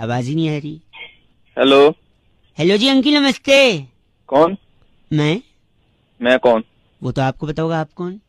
आवाज़ ही नहीं आ रही। हेलो हेलो जी अंकिल नमस्ते। कौन? मैं? मैं कौन? वो तो आपको बताऊँगा आप कौन?